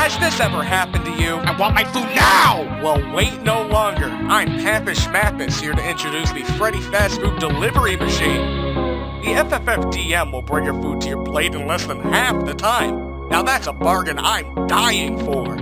Has this ever happened to you? I want my food now! Well, wait no longer. I'm Pampish Mappus here to introduce the Freddy Fast Food Delivery Machine. The FFFDM will bring your food to your plate in less than half the time. Now that's a bargain I'm dying for.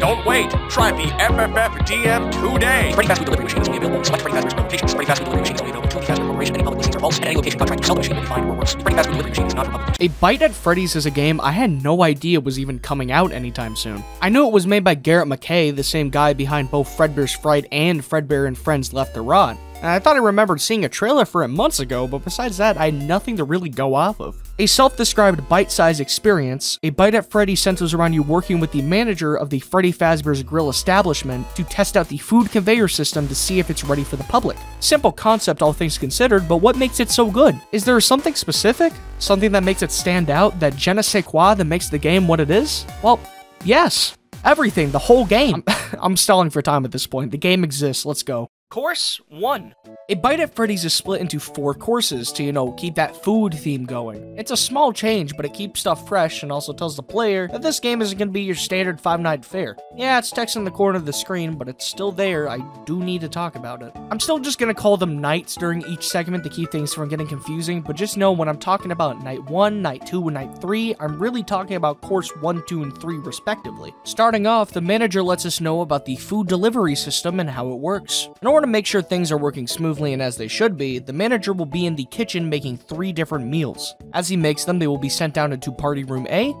Don't wait. Try the FFFDM today. Freddy Fast Food Delivery Machine is only available in select Freddy Fast Food locations. Freddy Fast Food Delivery Machine is only available to the Fast Corporation. Any public false, and any location contract to sell machine be fined or worse. Freddy Food Delivery Machine is not for public A Bite at Freddy's is a game I had no idea was even coming out anytime soon. I knew it was made by Garrett McKay, the same guy behind both Fredbear's Fright and Fredbear and Friends Left to Rot. I thought I remembered seeing a trailer for it months ago, but besides that, I had nothing to really go off of. A self-described bite-sized experience, A Bite at Freddy centers around you working with the manager of the Freddy Fazbear's Grill establishment to test out the food conveyor system to see if it's ready for the public. Simple concept all things considered, but what makes it so good? Is there something specific? Something that makes it stand out? That je ne sais quoi that makes the game what it is? Well, yes. Everything, the whole game. I'm, I'm stalling for time at this point. The game exists, let's go. Course 1. A Bite at Freddy's is split into four courses to, you know, keep that food theme going. It's a small change, but it keeps stuff fresh and also tells the player that this game isn't going to be your standard Five Night fare. Yeah, it's text in the corner of the screen, but it's still there. I do need to talk about it. I'm still just going to call them nights during each segment to keep things from getting confusing, but just know when I'm talking about night 1, night 2, and night 3, I'm really talking about course 1, 2, and 3 respectively. Starting off, the manager lets us know about the food delivery system and how it works. In order to make sure things are working smoothly and as they should be, the manager will be in the kitchen making three different meals. As he makes them, they will be sent down into party room A,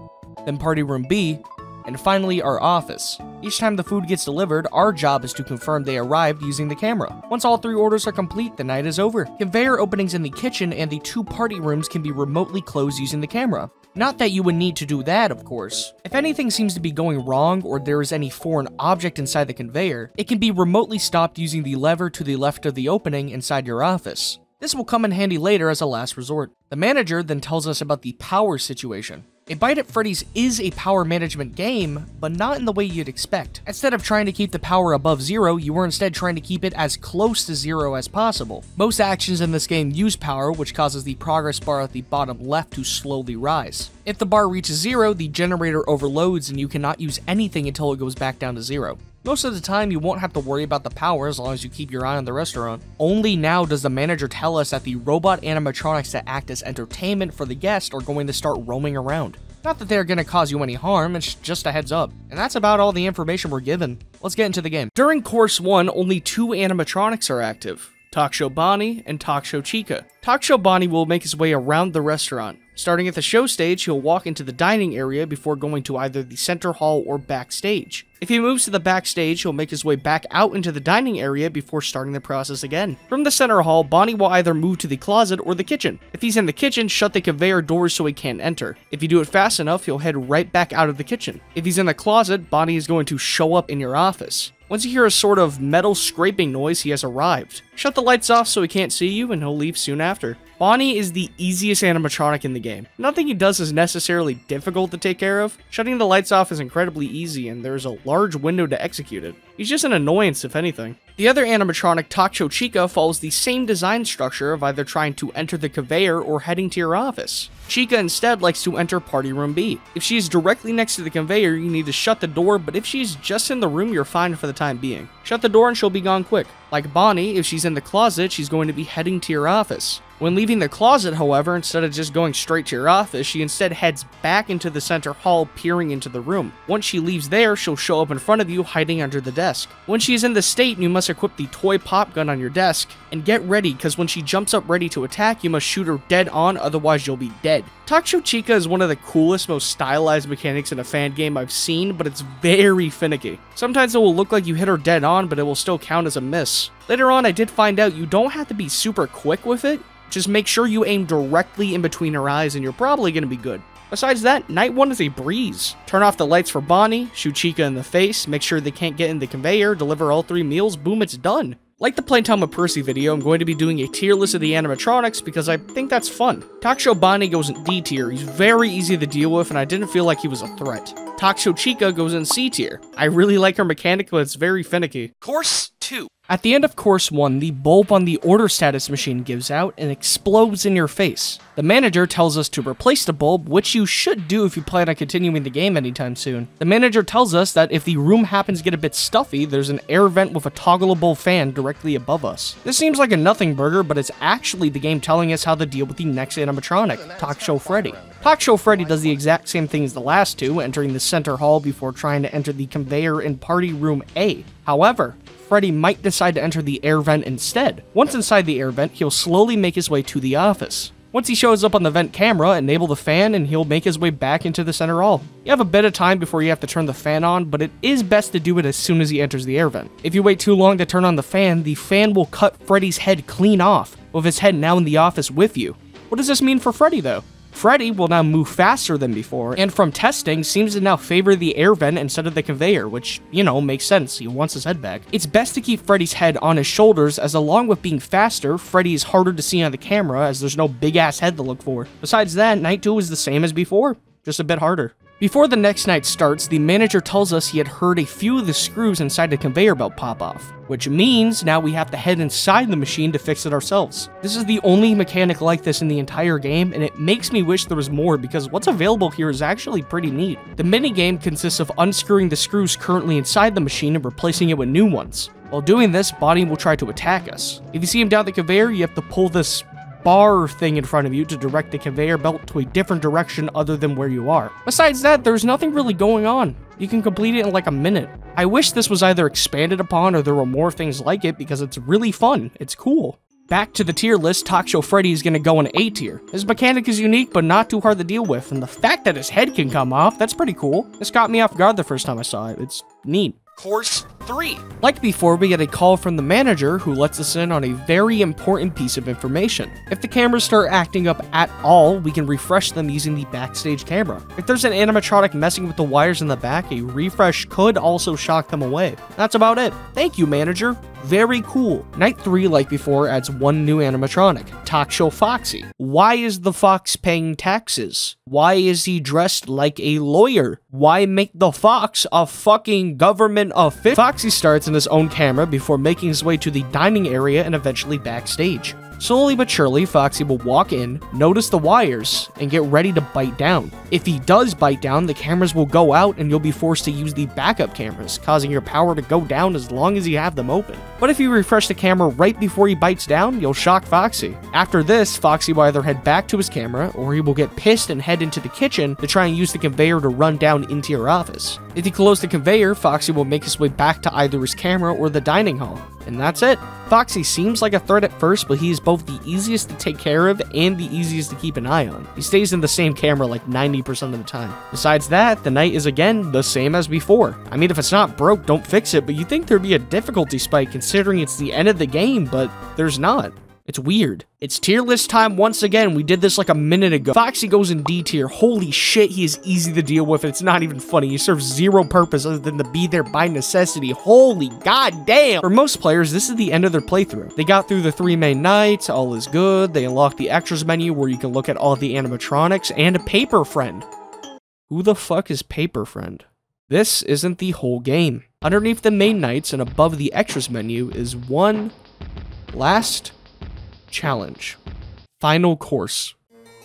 then party room B, and finally our office. Each time the food gets delivered, our job is to confirm they arrived using the camera. Once all three orders are complete, the night is over. Conveyor openings in the kitchen and the two party rooms can be remotely closed using the camera. Not that you would need to do that, of course. If anything seems to be going wrong or there is any foreign object inside the conveyor, it can be remotely stopped using the lever to the left of the opening inside your office. This will come in handy later as a last resort. The manager then tells us about the power situation. A Bite at Freddy's is a power management game, but not in the way you'd expect. Instead of trying to keep the power above zero, you are instead trying to keep it as close to zero as possible. Most actions in this game use power, which causes the progress bar at the bottom left to slowly rise. If the bar reaches zero, the generator overloads and you cannot use anything until it goes back down to zero. Most of the time, you won't have to worry about the power as long as you keep your eye on the restaurant. Only now does the manager tell us that the robot animatronics that act as entertainment for the guest are going to start roaming around. Not that they're going to cause you any harm, it's just a heads up. And that's about all the information we're given. Let's get into the game. During Course 1, only two animatronics are active. Talk Show Bonnie and Talk Show Chica. Talk Show Bonnie will make his way around the restaurant. Starting at the show stage, he'll walk into the dining area before going to either the center hall or backstage. If he moves to the backstage, he'll make his way back out into the dining area before starting the process again. From the center hall, Bonnie will either move to the closet or the kitchen. If he's in the kitchen, shut the conveyor doors so he can't enter. If you do it fast enough, he'll head right back out of the kitchen. If he's in the closet, Bonnie is going to show up in your office. Once you hear a sort of metal scraping noise, he has arrived. Shut the lights off so he can't see you, and he'll leave soon after. Bonnie is the easiest animatronic in the game. Nothing he does is necessarily difficult to take care of. Shutting the lights off is incredibly easy, and there's a large window to execute it. He's just an annoyance, if anything. The other animatronic, Talk Show Chica, follows the same design structure of either trying to enter the conveyor or heading to your office. Chica instead likes to enter Party Room B. If she is directly next to the conveyor, you need to shut the door, but if she is just in the room, you're fine for the time being. Shut the door and she'll be gone quick. Like Bonnie, if she's in the closet, she's going to be heading to your office. When leaving the closet, however, instead of just going straight to your office, she instead heads back into the center hall, peering into the room. Once she leaves there, she'll show up in front of you, hiding under the desk. When she is in the state, you must equip the toy pop gun on your desk, and get ready, because when she jumps up ready to attack, you must shoot her dead on, otherwise you'll be dead. Talk Show Chica is one of the coolest, most stylized mechanics in a fan game I've seen, but it's very finicky. Sometimes it will look like you hit her dead on, but it will still count as a miss. Later on, I did find out you don't have to be super quick with it, just make sure you aim directly in between her eyes and you're probably going to be good. Besides that, night 1 is a breeze. Turn off the lights for Bonnie, shoot Chica in the face, make sure they can't get in the conveyor, deliver all three meals, boom, it's done. Like the with Percy video, I'm going to be doing a tier list of the animatronics because I think that's fun. Talk Show Bonnie goes in D tier, he's very easy to deal with and I didn't feel like he was a threat. Talk Show Chica goes in C tier. I really like her mechanic, but it's very finicky. Course 2. At the end of course 1, the bulb on the order status machine gives out and explodes in your face. The manager tells us to replace the bulb, which you should do if you plan on continuing the game anytime soon. The manager tells us that if the room happens to get a bit stuffy, there's an air vent with a toggleable fan directly above us. This seems like a nothing burger, but it's actually the game telling us how to deal with the next animatronic, Talk Show Freddy. Talk Show Freddy does the exact same thing as the last two, entering the center hall before trying to enter the conveyor in Party Room A. However, Freddy might decide to enter the air vent instead. Once inside the air vent, he'll slowly make his way to the office. Once he shows up on the vent camera, enable the fan and he'll make his way back into the center hall. You have a bit of time before you have to turn the fan on, but it is best to do it as soon as he enters the air vent. If you wait too long to turn on the fan, the fan will cut Freddy's head clean off, with his head now in the office with you. What does this mean for Freddy though? Freddy will now move faster than before, and from testing, seems to now favor the air vent instead of the conveyor, which, you know, makes sense, he wants his head back. It's best to keep Freddy's head on his shoulders, as along with being faster, Freddy is harder to see on the camera, as there's no big ass head to look for. Besides that, Night 2 is the same as before, just a bit harder. Before the next night starts, the manager tells us he had heard a few of the screws inside the conveyor belt pop off, which means now we have to head inside the machine to fix it ourselves. This is the only mechanic like this in the entire game, and it makes me wish there was more because what's available here is actually pretty neat. The minigame consists of unscrewing the screws currently inside the machine and replacing it with new ones. While doing this, Bonnie will try to attack us. If you see him down the conveyor, you have to pull this bar thing in front of you to direct the conveyor belt to a different direction other than where you are. Besides that, there's nothing really going on. You can complete it in like a minute. I wish this was either expanded upon or there were more things like it because it's really fun. It's cool. Back to the tier list, Talk Show Freddy is going to go in A tier. His mechanic is unique, but not too hard to deal with, and the fact that his head can come off, that's pretty cool. This got me off guard the first time I saw it. It's neat. Course 3. Like before, we get a call from the manager who lets us in on a very important piece of information. If the cameras start acting up at all, we can refresh them using the backstage camera. If there's an animatronic messing with the wires in the back, a refresh could also shock them away. That's about it. Thank you, manager. Very cool. Night 3, like before, adds one new animatronic, Talk Show Foxy. Why is the fox paying taxes? Why is he dressed like a lawyer? Why make the fox a fucking government official? Foxy starts in his own camera before making his way to the dining area and eventually backstage. Slowly but surely, Foxy will walk in, notice the wires, and get ready to bite down. If he does bite down, the cameras will go out and you'll be forced to use the backup cameras, causing your power to go down as long as you have them open. But if you refresh the camera right before he bites down, you'll shock Foxy. After this, Foxy will either head back to his camera, or he will get pissed and head into the kitchen to try and use the conveyor to run down into your office. If you close the conveyor, Foxy will make his way back to either his camera or the dining hall. And that's it. Foxy seems like a threat at first, but he is both the easiest to take care of and the easiest to keep an eye on. He stays in the same camera like 90% of the time. Besides that, the night is again the same as before. I mean, if it's not broke, don't fix it, but you think there'd be a difficulty spike considering it's the end of the game, but there's not. It's weird. It's tier list time once again. We did this like a minute ago. Foxy goes in D tier. Holy shit, he is easy to deal with. It's not even funny. He serves zero purpose other than to be there by necessity. Holy goddamn. For most players, this is the end of their playthrough. They got through the three main nights. All is good. They unlock the extras menu where you can look at all the animatronics and a paper friend. Who the fuck is paper friend? This isn't the whole game. Underneath the main nights and above the extras menu is one last challenge. Final course.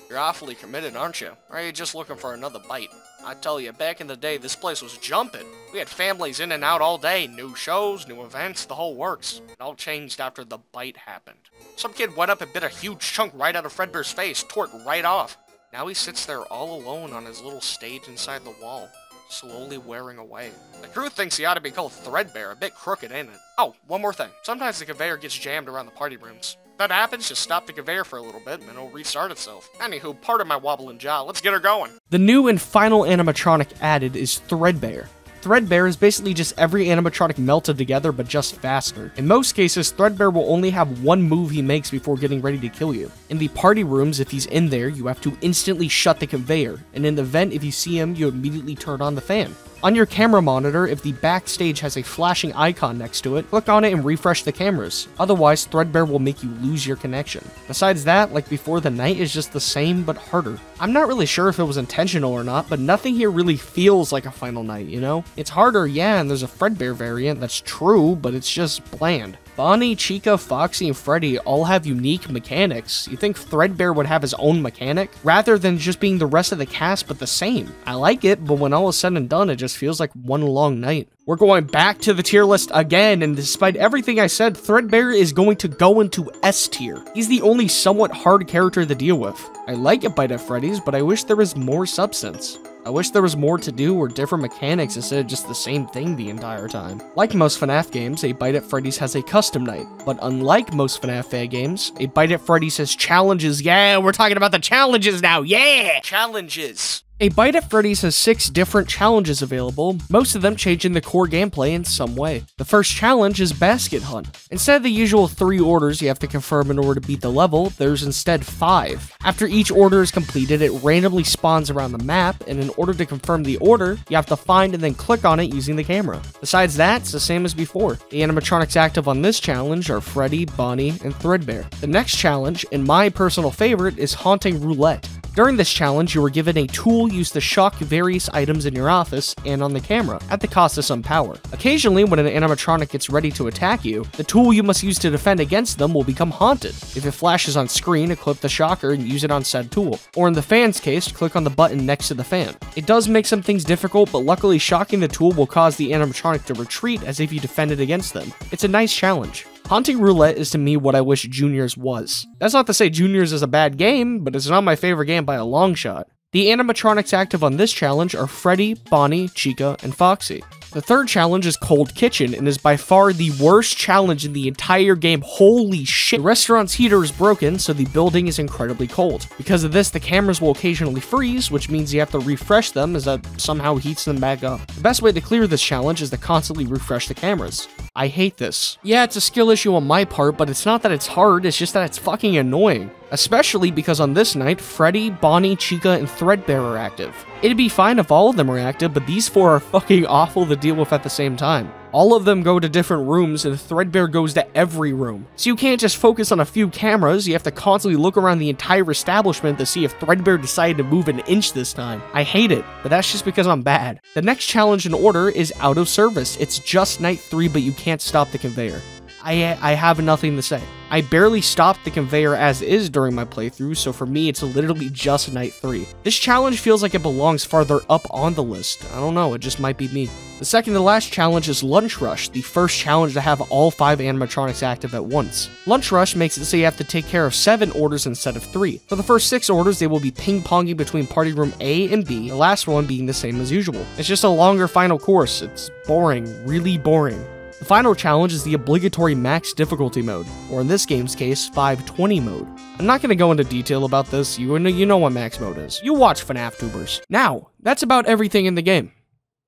You're awfully committed, aren't you? Or are you just looking for another bite? I tell you, back in the day, this place was jumping. We had families in and out all day, new shows, new events, the whole works. It all changed after the bite happened. Some kid went up and bit a huge chunk right out of Fredbear's face, tore it right off. Now he sits there all alone on his little stage inside the wall, slowly wearing away. The crew thinks he ought to be called Threadbare, a bit crooked, ain't it? Oh, one more thing. Sometimes the conveyor gets jammed around the party rooms. That happens, just stop the conveyor for a little bit, and it'll restart itself. Anywho, part of my wobbling jaw, let's get her going. The new and final animatronic added is Threadbare. Threadbare is basically just every animatronic melted together, but just faster. In most cases, Threadbare will only have one move he makes before getting ready to kill you. In the party rooms, if he's in there, you have to instantly shut the conveyor, and in the vent, if you see him, you immediately turn on the fan. On your camera monitor, if the backstage has a flashing icon next to it, click on it and refresh the cameras. Otherwise, Threadbare will make you lose your connection. Besides that, like before, the night is just the same but harder. I'm not really sure if it was intentional or not, but nothing here really feels like a Final Night, you know? It's harder, yeah, and there's a Threadbare variant, that's true, but it's just bland. Bonnie, Chica, Foxy, and Freddy all have unique mechanics. You think Threadbare would have his own mechanic, rather than just being the rest of the cast but the same. I like it, but when all is said and done, it just feels like one long night. We're going back to the tier list again, and despite everything I said, Threadbare is going to go into S tier. He's the only somewhat hard character to deal with. I like a Bite at Freddy's, but I wish there was more substance. I wish there was more to do or different mechanics instead of just the same thing the entire time. Like most FNAF games, a Bite at Freddy's has a custom night, but unlike most FNAF games, a Bite at Freddy's has challenges. Yeah, we're talking about the challenges now. Yeah! Challenges. A Bite at Freddy's has six different challenges available, most of them changing the core gameplay in some way. The first challenge is Basket Hunt. Instead of the usual three orders you have to confirm in order to beat the level, there's instead five. After each order is completed, it randomly spawns around the map, and in order to confirm the order, you have to find and then click on it using the camera. Besides that, it's the same as before. The animatronics active on this challenge are Freddy, Bonnie, and Threadbare. The next challenge, and my personal favorite, is Haunting Roulette. During this challenge, you were given a tool used to shock various items in your office and on the camera, at the cost of some power. Occasionally, when an animatronic gets ready to attack you, the tool you must use to defend against them will become haunted. If it flashes on screen, equip the shocker and use it on said tool. Or in the fan's case, click on the button next to the fan. It does make some things difficult, but luckily shocking the tool will cause the animatronic to retreat as if you defended against them. It's a nice challenge. Haunting Roulette is to me what I wish Juniors was. That's not to say Juniors is a bad game, but it's not my favorite game by a long shot. The animatronics active on this challenge are Freddy, Bonnie, Chica, and Foxy. The third challenge is Cold Kitchen and is by far the worst challenge in the entire game. Holy shit. The restaurant's heater is broken, so the building is incredibly cold. Because of this, the cameras will occasionally freeze, which means you have to refresh them as that somehow heats them back up. The best way to clear this challenge is to constantly refresh the cameras. I hate this. Yeah, it's a skill issue on my part, but it's not that it's hard, it's just that it's fucking annoying. Especially because on this night, Freddy, Bonnie, Chica, and Threadbare are active. It'd be fine if all of them were active, but these four are fucking awful to deal with at the same time. All of them go to different rooms, and Threadbare goes to every room. So you can't just focus on a few cameras, you have to constantly look around the entire establishment to see if Threadbare decided to move an inch this time. I hate it, but that's just because I'm bad. The next challenge in order is out of service. It's just night 3, but you can't stop the conveyor. I, I have nothing to say. I barely stopped the conveyor as is during my playthrough, so for me it's literally just night 3. This challenge feels like it belongs farther up on the list. I don't know, it just might be me. The second to last challenge is Lunch Rush, the first challenge to have all 5 animatronics active at once. Lunch Rush makes it so you have to take care of 7 orders instead of 3. For the first 6 orders, they will be ping-ponging between party room A and B, the last one being the same as usual. It's just a longer final course, it's boring, really boring. The final challenge is the obligatory max difficulty mode, or in this game's case, 520 mode. I'm not going to go into detail about this, you know, you know what max mode is. You watch FNAF tubers. Now, that's about everything in the game.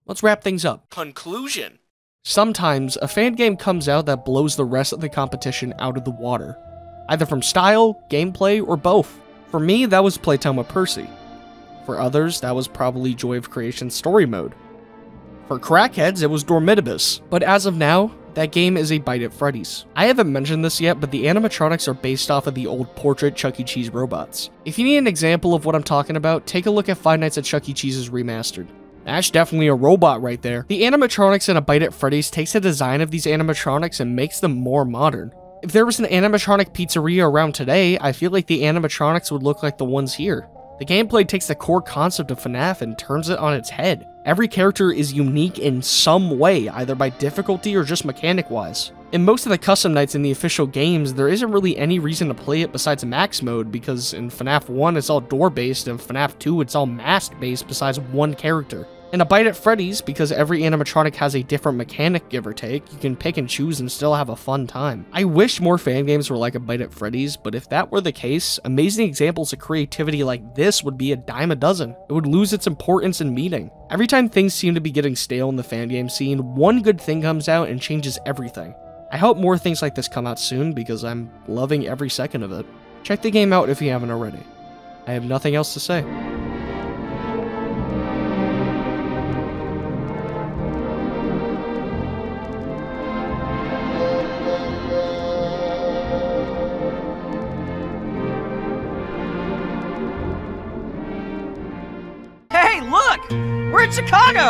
Let's wrap things up. Conclusion. Sometimes, a fan game comes out that blows the rest of the competition out of the water. Either from style, gameplay, or both. For me, that was Playtime with Percy. For others, that was probably Joy of Creation story mode. For crackheads, it was Dormitabis. But as of now, that game is a Bite at Freddy's. I haven't mentioned this yet, but the animatronics are based off of the old portrait Chuck E. Cheese robots. If you need an example of what I'm talking about, take a look at Five Nights at Chuck E. Cheese's Remastered. That's definitely a robot right there. The animatronics in a Bite at Freddy's takes the design of these animatronics and makes them more modern. If there was an animatronic pizzeria around today, I feel like the animatronics would look like the ones here. The gameplay takes the core concept of FNAF and turns it on its head. Every character is unique in some way, either by difficulty or just mechanic-wise. In most of the custom nights in the official games, there isn't really any reason to play it besides max mode, because in FNAF 1 it's all door-based, and FNAF 2 it's all mask-based besides one character. In a Bite at Freddy's, because every animatronic has a different mechanic, give or take, you can pick and choose and still have a fun time. I wish more fan games were like a Bite at Freddy's, but if that were the case, amazing examples of creativity like this would be a dime a dozen. It would lose its importance and meaning. Every time things seem to be getting stale in the fan game scene, one good thing comes out and changes everything. I hope more things like this come out soon because I'm loving every second of it. Check the game out if you haven't already. I have nothing else to say. Chicago!